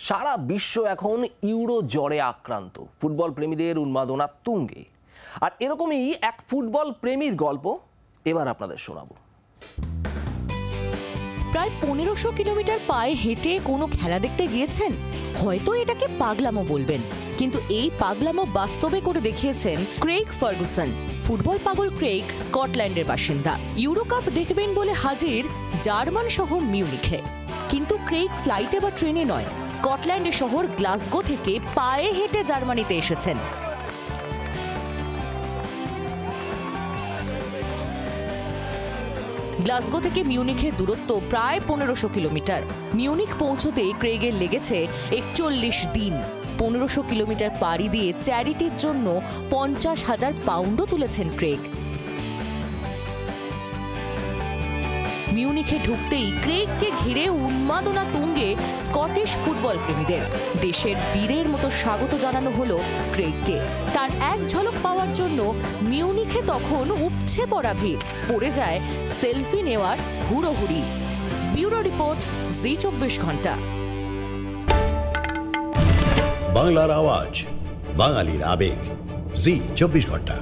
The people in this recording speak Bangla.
সারা বিশ্ব এখন ইউরো জ্বরে আক্রান্ত। ফুটবল প্রেমীদের উন্মাদনা তুঙ্গে। আর এরকমই এক ফুটবল প্রেমীর গল্প এবার আপনাদের শোনাবো। প্রায় পনেরোশো কিলোমিটার পায়ে হেঁটে কোনো খেলা দেখতে গিয়েছেন? হয়তো এটাকে পাগলামো বলবেন। কিন্তু এই পাগলামো বাস্তবে করে দেখিয়েছেন ক্রেইগ ফার্গুসন। ফুটবল পাগল ক্রেইগ স্কটল্যান্ডের বাসিন্দা। ইউরো কাপ দেখবেন বলে হাজির জার্মান শহর মিউনিখে। কিন্তু ক্রেইগ ফ্লাইটে বা ট্রেনে নয়, স্কটল্যান্ডের শহর গ্লাসগো থেকে পায়ে হেঁটে জার্মানিতে এসেছেন। গ্লাসগো থেকে মিউনিখের দূরত্ব প্রায় পনেরোশো কিলোমিটার। মিউনিক পৌঁছতে ক্রেগের লেগেছে একচল্লিশ দিন। পনেরোশো কিলোমিটার পাড়ি দিয়ে চ্যারিটির জন্য পঞ্চাশ হাজার পাউন্ডও তুলেছেন ক্রেগ মিউনিখে ঢুকতেই ক্রেগকে ঘিরে উন্মাদনা তুঙ্গে স্কটিশ ফুটবল প্রেমীদের। দেশের বীরের মতো স্বাগত জানানো হলো ক্রেগকে তার এক ঝলক পাওয়ার জন্য মিউনিখে তখন উপছে পড়া ভিড়। পড়ে যায় সেলফি নেওয়ার হুড়োহুড়ি। ব্যুরো রিপোর্ট, জি চব্বিশ ঘণ্টা। বাংলার আওয়াজ, বাঙালির আবেগ। জি চব্বিশ ঘণ্টা।